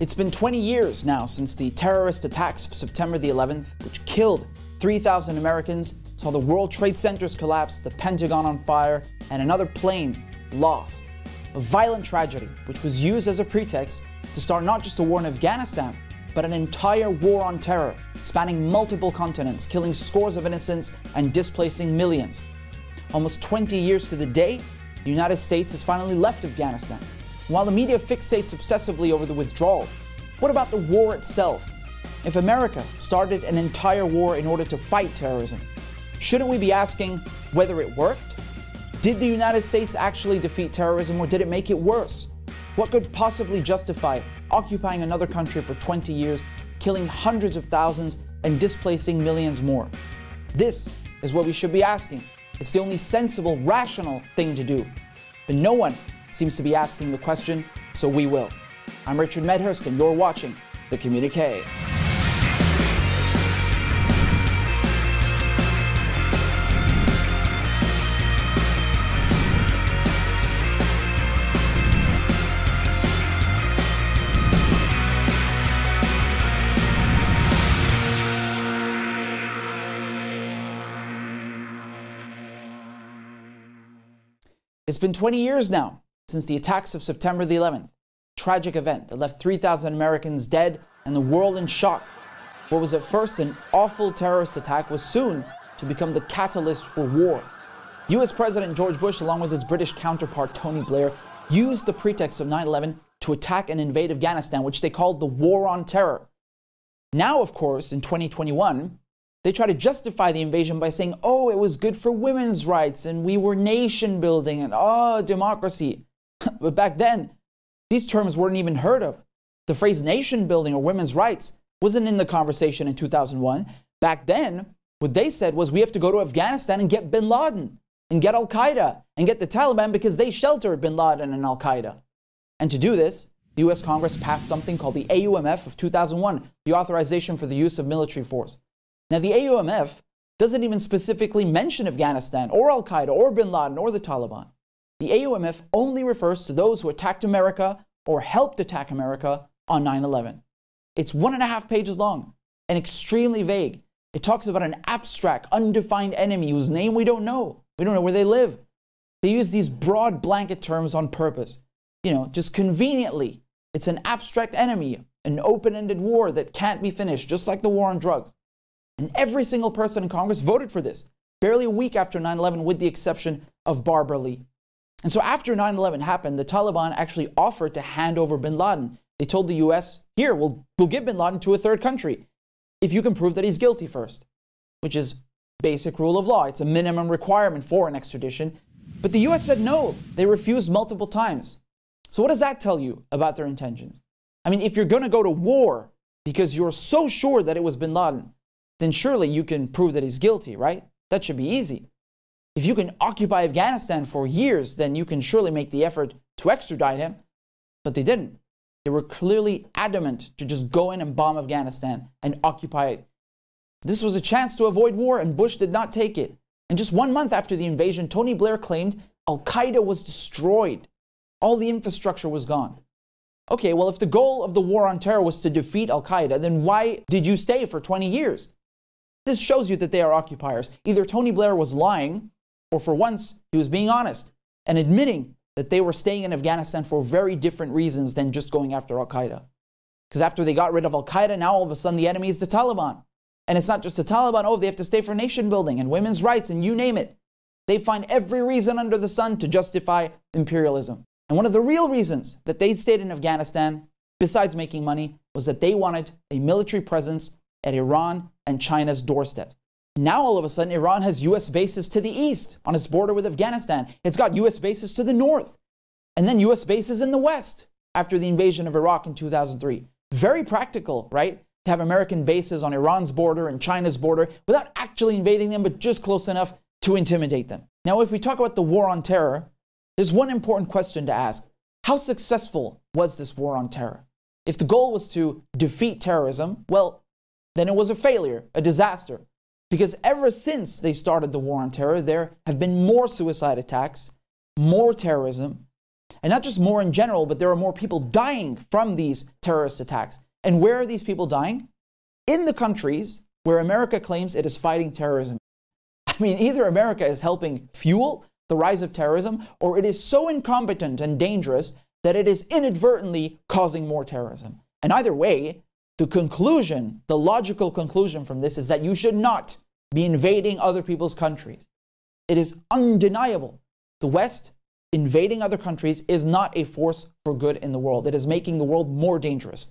It's been 20 years now since the terrorist attacks of September the 11th, which killed 3,000 Americans, saw the World Trade Centers collapse, the Pentagon on fire, and another plane lost. A violent tragedy, which was used as a pretext to start not just a war in Afghanistan, but an entire war on terror, spanning multiple continents, killing scores of innocents and displacing millions. Almost 20 years to the day, the United States has finally left Afghanistan. While the media fixates obsessively over the withdrawal, what about the war itself? If America started an entire war in order to fight terrorism, shouldn't we be asking whether it worked? Did the United States actually defeat terrorism or did it make it worse? What could possibly justify occupying another country for 20 years, killing hundreds of thousands, and displacing millions more? This is what we should be asking. It's the only sensible, rational thing to do. But no one seems to be asking the question, so we will. I'm Richard Medhurst, and you're watching The Communique. It's been 20 years now since the attacks of September the 11th, tragic event that left 3,000 Americans dead and the world in shock. What was at first an awful terrorist attack was soon to become the catalyst for war. US President George Bush, along with his British counterpart Tony Blair, used the pretext of 9 11 to attack and invade Afghanistan, which they called the War on Terror. Now, of course, in 2021, they try to justify the invasion by saying, oh, it was good for women's rights and we were nation building and oh, democracy. But back then, these terms weren't even heard of. The phrase nation building or women's rights wasn't in the conversation in 2001. Back then, what they said was we have to go to Afghanistan and get bin Laden and get Al Qaeda and get the Taliban because they sheltered bin Laden and Al Qaeda. And to do this, the US Congress passed something called the AUMF of 2001, the Authorization for the Use of Military Force. Now, the AUMF doesn't even specifically mention Afghanistan or Al Qaeda or bin Laden or the Taliban. The AUMF only refers to those who attacked America or helped attack America on 9 11. It's one and a half pages long and extremely vague. It talks about an abstract, undefined enemy whose name we don't know. We don't know where they live. They use these broad blanket terms on purpose. You know, just conveniently. It's an abstract enemy, an open ended war that can't be finished, just like the war on drugs. And every single person in Congress voted for this, barely a week after 9 11, with the exception of Barbara Lee. And so after 9 11 happened, the Taliban actually offered to hand over bin Laden. They told the US, here, we'll, we'll give bin Laden to a third country if you can prove that he's guilty first, which is basic rule of law. It's a minimum requirement for an extradition. But the US said no. They refused multiple times. So what does that tell you about their intentions? I mean, if you're going to go to war because you're so sure that it was bin Laden, then surely you can prove that he's guilty, right? That should be easy. If you can occupy Afghanistan for years, then you can surely make the effort to extradite him. But they didn't. They were clearly adamant to just go in and bomb Afghanistan and occupy it. This was a chance to avoid war, and Bush did not take it. And just one month after the invasion, Tony Blair claimed Al Qaeda was destroyed. All the infrastructure was gone. Okay, well, if the goal of the war on terror was to defeat Al Qaeda, then why did you stay for 20 years? This shows you that they are occupiers. Either Tony Blair was lying, or for once, he was being honest and admitting that they were staying in Afghanistan for very different reasons than just going after Al Qaeda. Because after they got rid of Al Qaeda, now all of a sudden the enemy is the Taliban. And it's not just the Taliban, oh, they have to stay for nation building and women's rights and you name it. They find every reason under the sun to justify imperialism. And one of the real reasons that they stayed in Afghanistan, besides making money, was that they wanted a military presence at Iran and China's doorstep. Now, all of a sudden, Iran has US bases to the east on its border with Afghanistan. It's got US bases to the north, and then US bases in the west after the invasion of Iraq in 2003. Very practical, right? To have American bases on Iran's border and China's border without actually invading them, but just close enough to intimidate them. Now, if we talk about the war on terror, there's one important question to ask How successful was this war on terror? If the goal was to defeat terrorism, well, then it was a failure, a disaster. Because ever since they started the war on terror, there have been more suicide attacks, more terrorism, And not just more in general, but there are more people dying from these terrorist attacks. And where are these people dying? In the countries where America claims it is fighting terrorism. I mean, either America is helping fuel the rise of terrorism, or it is so incompetent and dangerous that it is inadvertently causing more terrorism. And either way, the conclusion, the logical conclusion from this is that you should not be invading other people's countries. It is undeniable. The West invading other countries is not a force for good in the world. It is making the world more dangerous.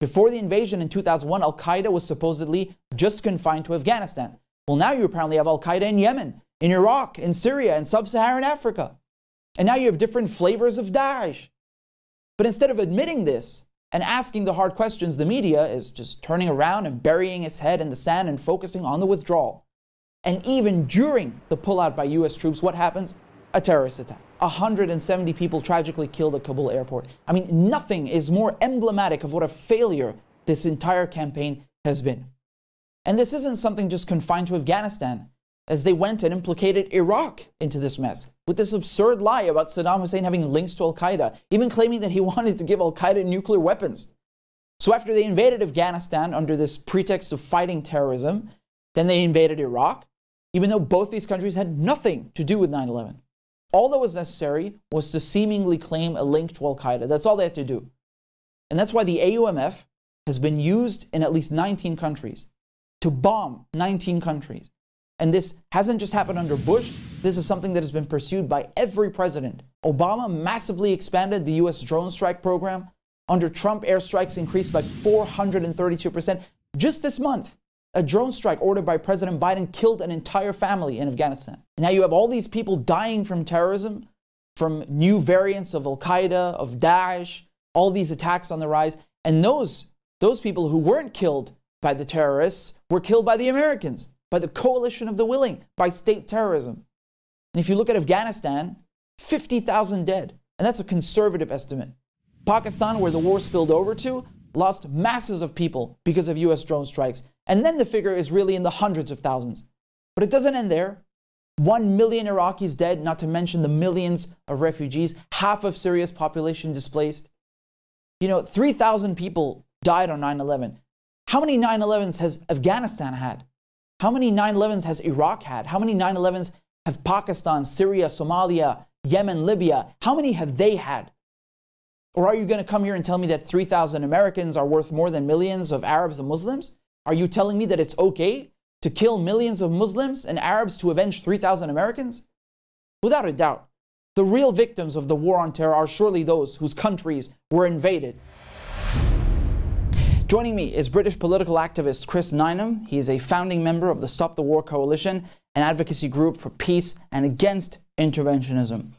Before the invasion in 2001, Al Qaeda was supposedly just confined to Afghanistan. Well, now you apparently have Al Qaeda in Yemen, in Iraq, in Syria, in sub Saharan Africa. And now you have different flavors of Daesh. But instead of admitting this and asking the hard questions, the media is just turning around and burying its head in the sand and focusing on the withdrawal. And even during the pullout by US troops, what happens? A terrorist attack. 170 people tragically killed at Kabul airport. I mean, nothing is more emblematic of what a failure this entire campaign has been. And this isn't something just confined to Afghanistan, as they went and implicated Iraq into this mess with this absurd lie about Saddam Hussein having links to Al Qaeda, even claiming that he wanted to give Al Qaeda nuclear weapons. So, after they invaded Afghanistan under this pretext of fighting terrorism, then they invaded Iraq, even though both these countries had nothing to do with 9 11. All that was necessary was to seemingly claim a link to Al Qaeda. That's all they had to do. And that's why the AUMF has been used in at least 19 countries to bomb 19 countries. And this hasn't just happened under Bush, this is something that has been pursued by every president. Obama massively expanded the US drone strike program. Under Trump, airstrikes increased by 432%. Just this month, a drone strike ordered by President Biden killed an entire family in Afghanistan. And now you have all these people dying from terrorism, from new variants of Al Qaeda, of Daesh, all these attacks on the rise. And those, those people who weren't killed by the terrorists were killed by the Americans, by the coalition of the willing, by state terrorism. And if you look at Afghanistan, 50,000 dead. And that's a conservative estimate. Pakistan, where the war spilled over to, lost masses of people because of US drone strikes. And then the figure is really in the hundreds of thousands. But it doesn't end there. One million Iraqis dead, not to mention the millions of refugees, half of Syria's population displaced. You know, 3,000 people died on 9 11. How many 9 11s has Afghanistan had? How many 9 11s has Iraq had? How many 9 11s have Pakistan, Syria, Somalia, Yemen, Libya? How many have they had? Or are you going to come here and tell me that 3,000 Americans are worth more than millions of Arabs and Muslims? Are you telling me that it's okay to kill millions of Muslims and Arabs to avenge 3,000 Americans? Without a doubt, the real victims of the war on terror are surely those whose countries were invaded. Joining me is British political activist Chris Nineham. He is a founding member of the Stop the War Coalition, an advocacy group for peace and against interventionism.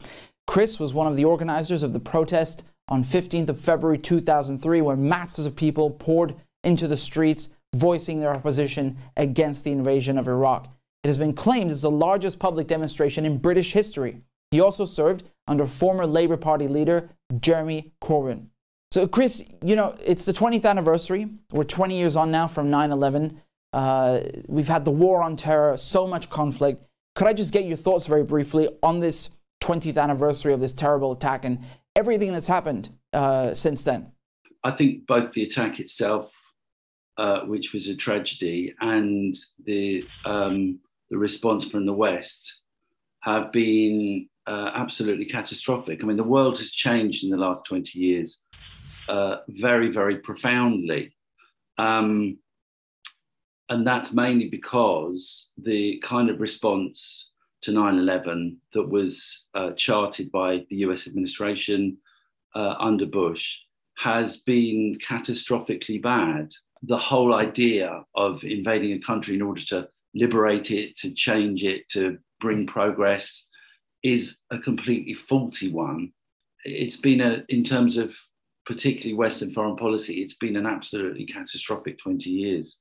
Chris was one of the organizers of the protest on 15th of February 2003 where masses of people poured into the streets voicing their opposition against the invasion of Iraq. It has been claimed as the largest public demonstration in British history. He also served under former Labour Party leader Jeremy Corbyn. So, Chris, you know, it's the 20th anniversary. We're 20 years on now from 9 11. Uh, we've had the war on terror, so much conflict. Could I just get your thoughts very briefly on this 20th anniversary of this terrible attack and everything that's happened uh, since then? I think both the attack itself uh, which was a tragedy, and the um, the response from the West have been uh, absolutely catastrophic. I mean, the world has changed in the last twenty years uh, very, very profoundly. Um, and that's mainly because the kind of response to 9 11 that was uh, charted by the US administration uh, under Bush has been catastrophically bad the whole idea of invading a country in order to liberate it, to change it, to bring progress is a completely faulty one. It's been a, in terms of particularly Western foreign policy, it's been an absolutely catastrophic 20 years.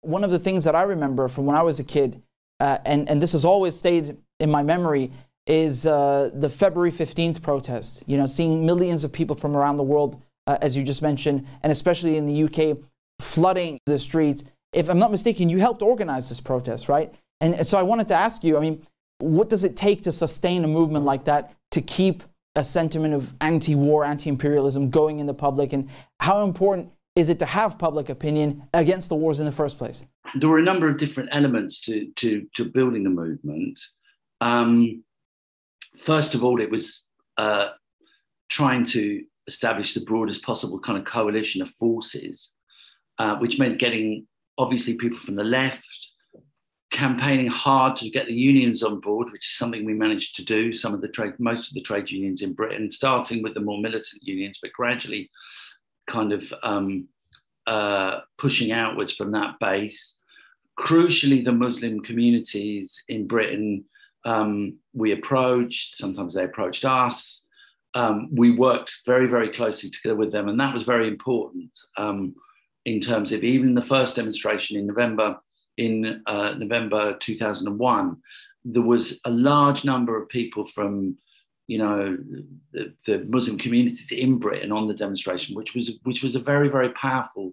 One of the things that I remember from when I was a kid, uh, and, and this has always stayed in my memory, is uh, the February 15th protest. You know, seeing millions of people from around the world, uh, as you just mentioned, and especially in the UK, flooding the streets. If I'm not mistaken, you helped organize this protest, right? And so I wanted to ask you, I mean, what does it take to sustain a movement like that to keep a sentiment of anti war, anti imperialism going in the public? And how important is it to have public opinion against the wars in the first place? There were a number of different elements to, to, to building the movement. Um, first of all, it was uh, trying to establish the broadest possible kind of coalition of forces, uh, which meant getting obviously people from the left, campaigning hard to get the unions on board, which is something we managed to do. Some of the trade, most of the trade unions in Britain, starting with the more militant unions, but gradually kind of um, uh, pushing outwards from that base. Crucially, the Muslim communities in Britain um, we approached, sometimes they approached us. Um, we worked very, very closely together with them, and that was very important um, in terms of even the first demonstration in November in uh, November 2001, there was a large number of people from, you know, the, the, Muslim communities in Britain on the demonstration, which was which was a very very powerful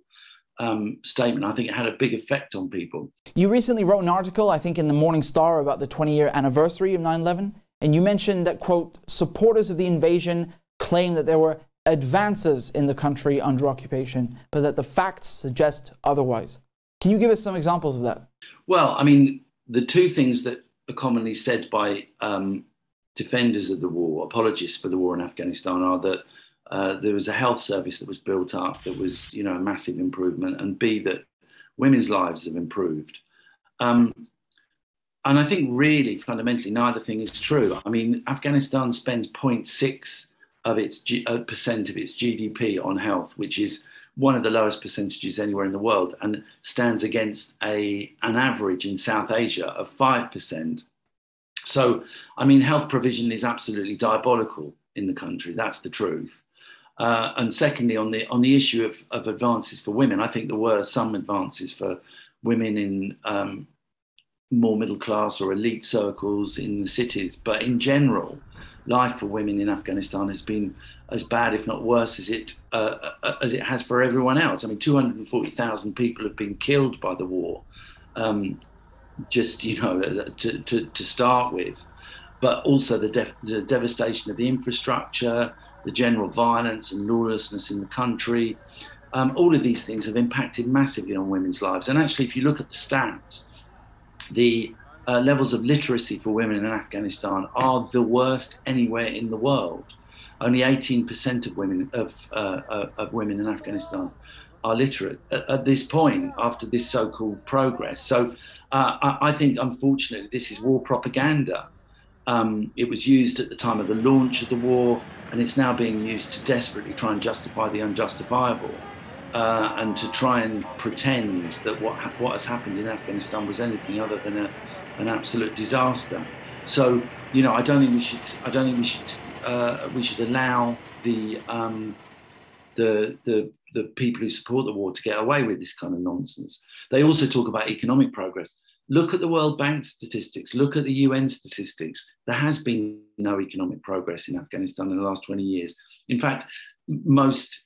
um, statement. I think it had a big effect on people. You recently wrote an article, I think, in the Morning Star about the 20 year anniversary of 9 11, and you mentioned that quote supporters of the invasion claim that there were advances in the country under occupation, but that the facts suggest otherwise. Can you give us some examples of that? Well, I mean, the two things that are commonly said by um, defenders of the war, apologists for the war in Afghanistan, are that uh, there was a health service that was built up that was, you know, a massive improvement, and B, that women's lives have improved. Um, and I think really fundamentally neither thing is true. I mean, Afghanistan spends 0.6 of its G- uh, percent of its GDP on health, which is one of the lowest percentages anywhere in the world and stands against a, an average in South Asia of 5%. So, I mean, health provision is absolutely diabolical in the country. That's the truth. Uh, and secondly, on the on the issue of, of advances for women, I think there were some advances for women in um, more middle class or elite circles in the cities. But in general, life for women in Afghanistan has been as bad, if not worse, as it uh, uh as it has for everyone else. I mean, 240,000 people have been killed by the war, um, just you know, uh, to, to, to start with, but also the, de- the devastation of the infrastructure, the general violence and lawlessness in the country. Um, all of these things have impacted massively on women's lives. And actually, if you look at the stats, the uh, levels of literacy for women in Afghanistan are the worst anywhere in the world. Only 18% of women of, uh, uh, of women in Afghanistan are literate at, at, this point after this so-called progress. So uh, I, I, think, unfortunately, this is war propaganda. Um, it was used at the time of the launch of the war, and it's now being used to desperately try and justify the unjustifiable. Uh, and to try and pretend that what what has happened in Afghanistan was anything other than a, an absolute disaster. So you know, I don't think we should. I don't think we should. Uh, we should allow the um, the the the people who support the war to get away with this kind of nonsense. They also talk about economic progress. Look at the World Bank statistics. Look at the UN statistics. There has been no economic progress in Afghanistan in the last 20 years. In fact, most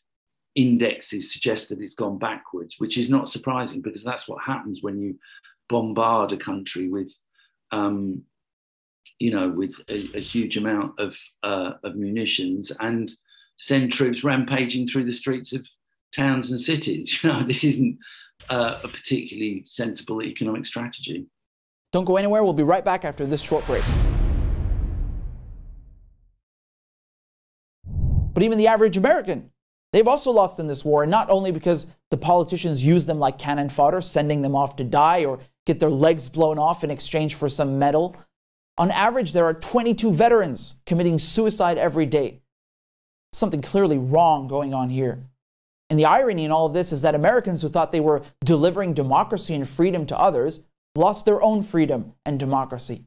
indexes suggest that it's gone backwards, which is not surprising because that's what happens when you bombard a country with, um, you know, with a, a huge amount of, uh, of munitions and send troops rampaging through the streets of towns and cities. You know, this isn't uh, a particularly sensible economic strategy. Don't go anywhere. We'll be right back after this short break. But even the average American, they've also lost in this war, and not only because the politicians use them like cannon fodder, sending them off to die or get their legs blown off in exchange for some medal. On average, there are 22 veterans committing suicide every day. Something clearly wrong going on here. And the irony in all of this is that Americans who thought they were delivering democracy and freedom to others lost their own freedom and democracy.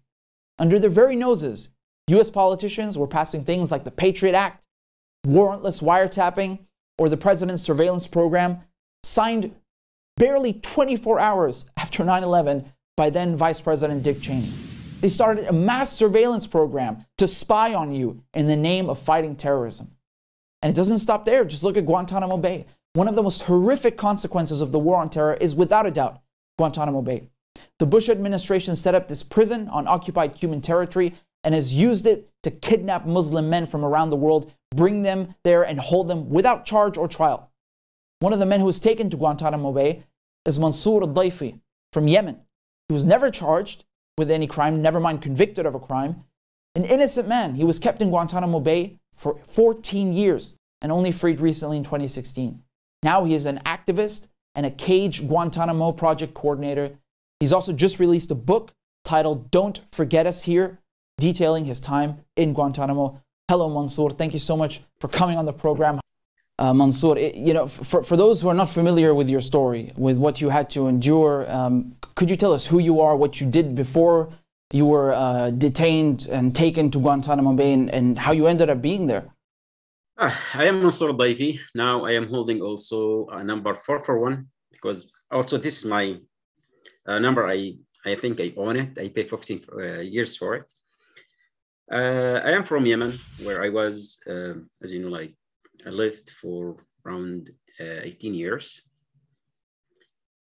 Under their very noses, US politicians were passing things like the Patriot Act, warrantless wiretapping, or the President's surveillance program, signed barely 24 hours after 9 11 by then Vice President Dick Cheney. They started a mass surveillance program to spy on you in the name of fighting terrorism. And it doesn't stop there. Just look at Guantanamo Bay. One of the most horrific consequences of the war on terror is without a doubt Guantanamo Bay. The Bush administration set up this prison on occupied Cuban territory and has used it to kidnap Muslim men from around the world, bring them there, and hold them without charge or trial. One of the men who was taken to Guantanamo Bay is Mansour Adayfi from Yemen. He was never charged with any crime, never mind convicted of a crime. An innocent man. He was kept in Guantanamo Bay for 14 years and only freed recently in 2016. Now he is an activist and a Cage Guantanamo project coordinator. He's also just released a book titled Don't Forget Us Here, detailing his time in Guantanamo. Hello, Mansour. Thank you so much for coming on the program. Uh, Mansour, you know, for, for those who are not familiar with your story, with what you had to endure, um, could you tell us who you are, what you did before you were uh, detained and taken to Guantanamo Bay, and, and how you ended up being there? Uh, I am Mansour Adayfi. Now I am holding also a number 441 because also this is my uh, number. I, I think I own it. I pay 15 uh, years for it. Uh, I am from Yemen, where I was, as you know, like I lived for around uh, 18 years.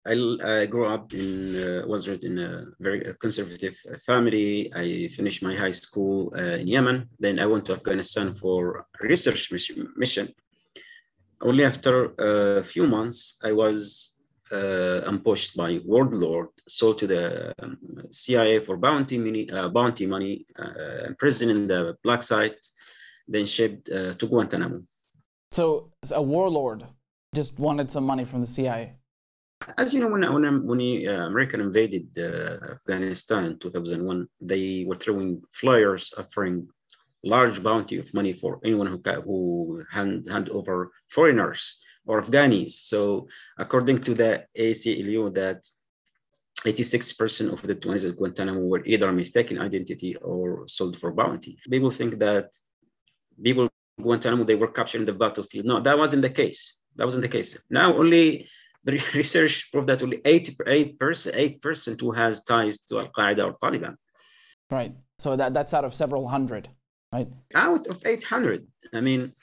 I, I grew up in, uh, was raised in a very conservative family. I finished my high school uh, in Yemen. Then I went to Afghanistan for research mission. Only after a few months, I was uh, ambushed by warlord, sold to the um, CIA for bounty money, uh, bounty money, uh, imprisoned in the black site, then shipped uh, to Guantanamo. So a warlord just wanted some money from the CIA as you know, when when when uh, America invaded uh, Afghanistan in 2001, they were throwing flyers offering large bounty of money for anyone who who hand, hand over foreigners or Afghanis. So according to the ACLU, that 86% of the 20s at Guantanamo were either mistaken identity or sold for bounty. People think that people Guantanamo they were captured in the battlefield. No, that wasn't the case. That wasn't the case. Now only the research proved that only 88%, 8% who has ties to Al Qaeda or Taliban. Right. So that, that's out of several hundred, right? Out of 800. I mean,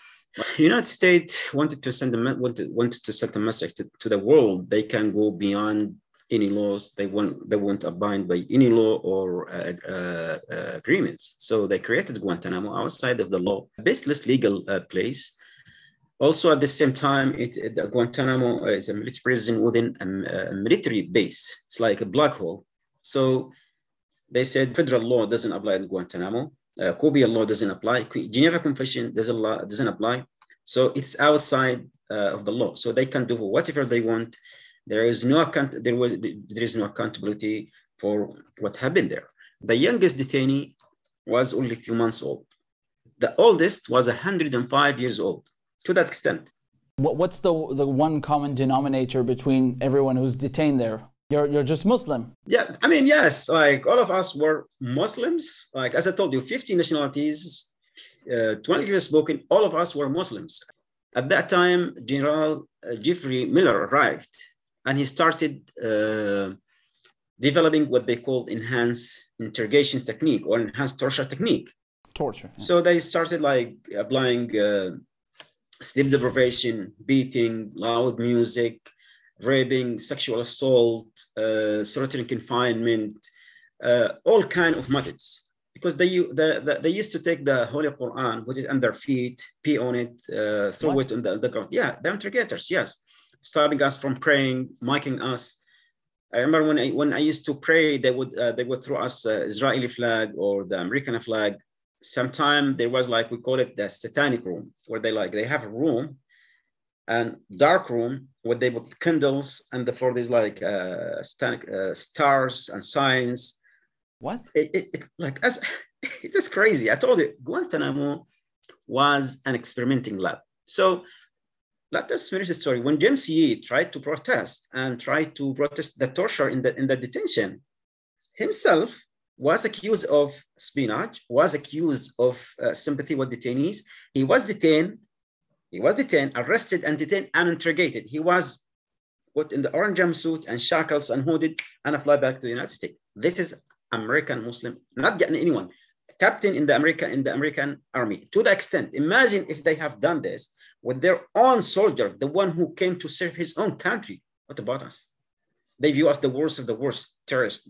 United States wanted to send a wanted, wanted to send a message to, to the world. They can go beyond any laws. They won't they won't abide by any law or uh, uh, uh, agreements. So they created Guantanamo outside of the law, a baseless legal uh, place also, at the same time, it, it, Guantanamo is a military prison within a, a, military base. It's like a black hole. So they said federal law doesn't apply in Guantanamo. Uh, Cuban law doesn't apply. Geneva Convention doesn't, doesn't apply. So it's outside uh, of the law. So they can do whatever they want. There is no account. There was there is no accountability for what happened there. The youngest detainee was only a few months old. The oldest was 105 years old to that extent. What's the the one common denominator between everyone who's detained there? You're you're just Muslim. Yeah, I mean, yes. Like all of us were Muslims. Like as I told you, 50 nationalities, uh, 20 years spoken. All of us were Muslims. At that time, General uh, Geoffrey Miller arrived, and he started uh, developing what they called enhanced interrogation technique or enhanced torture technique. Torture. Yeah. So they started like applying uh, sleep deprivation, beating, loud music, raping, sexual assault, uh, solitary confinement, uh, all kind of methods. Because they, the, the, they used to take the Holy Quran, put it on their feet, pee on it, uh, throw what? it on the, the ground. Yeah, the interrogators, yes. Stopping us from praying, mocking us. I remember when I, when I used to pray, they would, uh, they would throw us uh, Israeli flag or the American flag. Sometime there was like we call it the satanic room where they like they have a room and dark room where they put candles and the floor is like uh, satanic, uh, stars and signs. What? It, it, it like as it is crazy. I told you guantanamo was an experimenting lab. So let us finish the story when james yee tried to protest and tried to protest the torture in the in the detention himself was accused of espionage, was accused of uh, sympathy with detainees. He was detained, he was detained, arrested and detained and interrogated. He was put in the orange jumpsuit and shackles and hooded and a fly back to the United States. This is American Muslim, not anyone. Captain in the American in the American army. To the extent, imagine if they have done this with their own soldier, the one who came to serve his own country. What about us? They view us the worst of the worst terrorists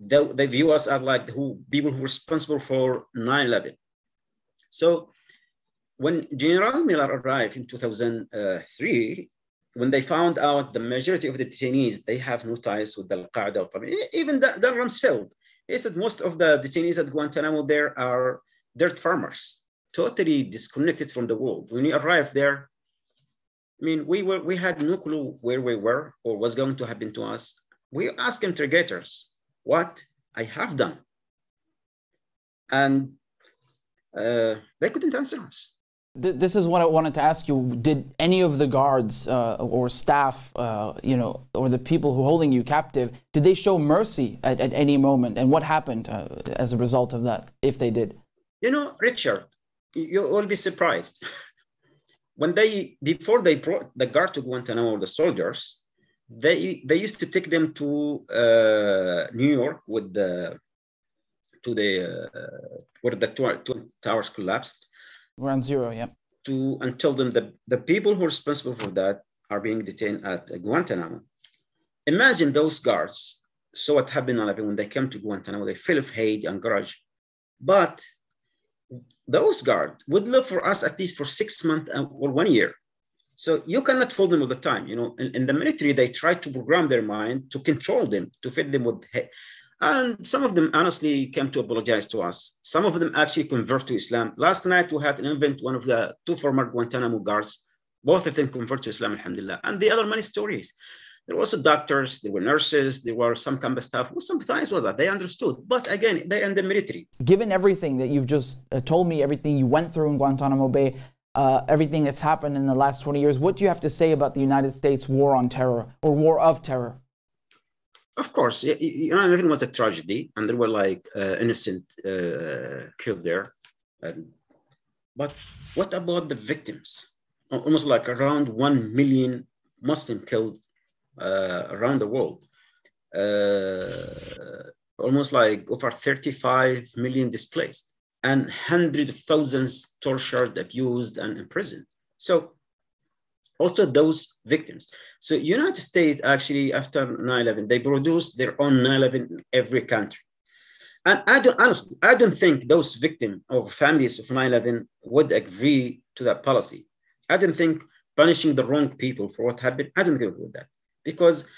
they, they view us as like who people who are responsible for 9-11. So when General Miller arrived in 2003, when they found out the majority of the detainees, they have no ties with Al-Qaeda. Even Don Rumsfeld, he said most of the detainees at Guantanamo there are dirt farmers, totally disconnected from the world. When we arrived there, I mean, we were we had no clue where we were or what's going to happen to us. We asked interrogators what I have done, and uh, they couldn't answer us. This is what I wanted to ask you. Did any of the guards uh, or staff, uh, you know, or the people who are holding you captive, did they show mercy at, at any moment? And what happened uh, as a result of that, if they did? You know, Richard, you will be surprised. when they, before they brought the guard to Guantanamo, the soldiers, they they used to take them to uh, New York with the to the uh, where the twin towers collapsed Ground zero, yeah. To and tell them that the people who are responsible for that are being detained at Guantanamo. Imagine those guards saw what happened when they came to Guantanamo. They feel of hate and grudge, but those guards would live for us at least for six months uh, or one year. So you cannot fool them all the time. You know, in, in, the military, they try to program their mind to control them, to feed them with and some of them honestly came to apologize to us. Some of them actually convert to Islam. Last night we had an event, one of the two former Guantanamo guards, both of them convert to Islam, alhamdulillah. And the other many stories. There were also doctors, there were nurses, there were some kind of staff who sympathized with that. They understood. But again, they're in the military. Given everything that you've just uh, told me, everything you went through in Guantanamo Bay, uh, everything that's happened in the last 20 years, what do you have to say about the United States war on terror or war of terror? Of course, you know, it was a tragedy, and there were like uh, innocent uh, killed there. And, but what about the victims? Almost like around one million Muslim killed around the world. Uh, almost like over 35 million displaced, and hundreds of thousands tortured, abused, and imprisoned. So also those victims. So United States actually after 9-11, they produced their own 9-11 in every country. And I don't honestly, I don't think those victims or families of 9-11 would agree to that policy. I don't think punishing the wrong people for what happened, I don't agree with that. Because,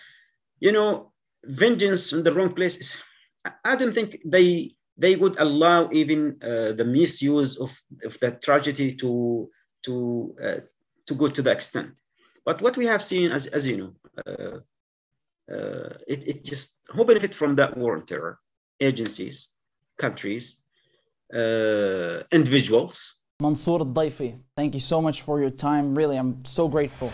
you know, vengeance in the wrong places I don't think they they would allow even uh, the misuse of, of that tragedy to to uh, to go to the extent. But what we have seen, as, as you know, uh, uh, it, it just who benefit from that war on terror? Agencies, countries, uh, individuals. Mansour Adayfi, thank you so much for your time. Really, I'm so grateful.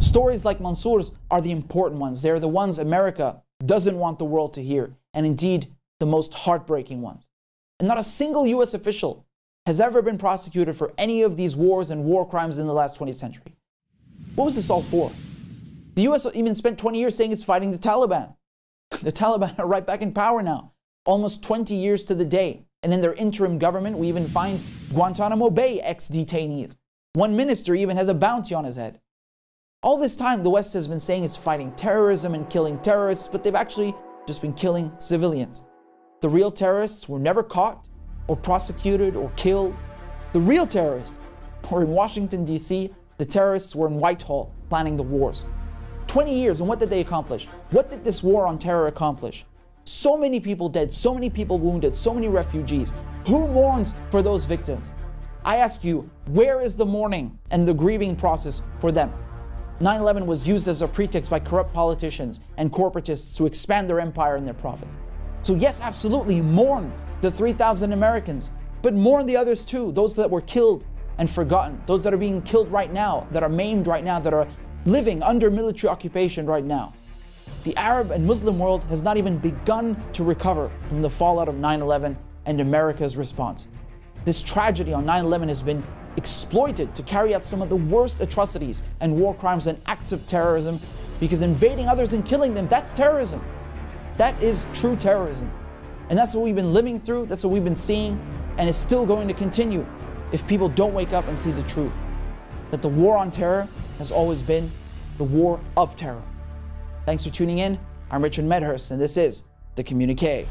Stories like Mansour's are the important ones. They're the ones America doesn't want the world to hear, and indeed, the most heartbreaking ones. And not a single US official has ever been prosecuted for any of these wars and war crimes in the last 20th century. What was this all for? The US even spent 20 years saying it's fighting the Taliban. The Taliban are right back in power now, almost 20 years to the day. And in their interim government, we even find Guantanamo Bay ex detainees. One minister even has a bounty on his head. All this time, the West has been saying it's fighting terrorism and killing terrorists, but they've actually just been killing civilians. The real terrorists were never caught, or prosecuted or killed. The real terrorists were in Washington, D.C., the terrorists were in Whitehall planning the wars. 20 years, and what did they accomplish? What did this war on terror accomplish? So many people dead, so many people wounded, so many refugees. Who mourns for those victims? I ask you, where is the mourning and the grieving process for them? 9 11 was used as a pretext by corrupt politicians and corporatists to expand their empire and their profits. So, yes, absolutely, mourn the 3,000 Americans, but mourn the others too, those that were killed and forgotten, those that are being killed right now, that are maimed right now, that are living under military occupation right now. The Arab and Muslim world has not even begun to recover from the fallout of 9 11 and America's response. This tragedy on 9 11 has been exploited to carry out some of the worst atrocities and war crimes and acts of terrorism because invading others and killing them, that's terrorism. That is true terrorism. And that's what we've been living through, that's what we've been seeing, and it's still going to continue if people don't wake up and see the truth. That the war on terror has always been the war of terror. Thanks for tuning in. I'm Richard Medhurst, and this is the communique.